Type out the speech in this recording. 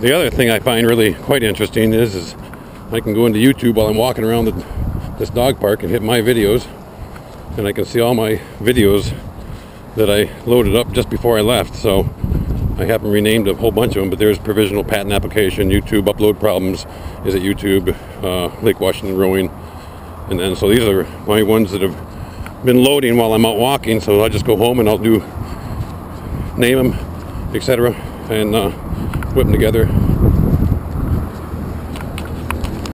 The other thing I find really quite interesting is, is I can go into YouTube while I'm walking around the, this dog park and hit my videos, and I can see all my videos that I loaded up just before I left. So I haven't renamed a whole bunch of them, but there's provisional patent application, YouTube upload problems, is it YouTube, uh, Lake Washington rowing, and then so these are my ones that have been loading while I'm out walking. So I'll just go home and I'll do name them, etc., and uh, whip them together.